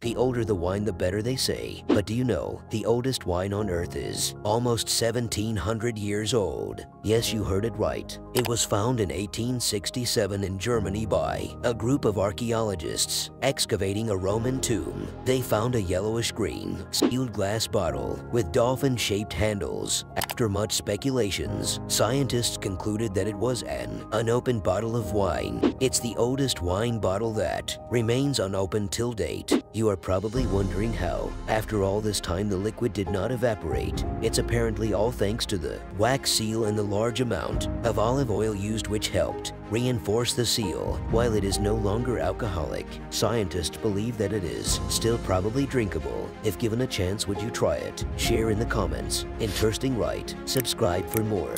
The older the wine, the better they say. But do you know, the oldest wine on earth is almost 1700 years old. Yes, you heard it right. It was found in 1867 in Germany by a group of archaeologists excavating a Roman tomb. They found a yellowish green, sealed glass bottle with dolphin-shaped handles. After much speculations, scientists concluded that it was an unopened bottle of wine. It's the oldest wine bottle that remains unopened till date. You are probably wondering how, after all this time, the liquid did not evaporate. It's apparently all thanks to the wax seal and the large amount of olive oil used which helped reinforce the seal. While it is no longer alcoholic, scientists believe that it is still probably drinkable. If given a chance, would you try it? Share in the comments. Interesting right? Subscribe for more.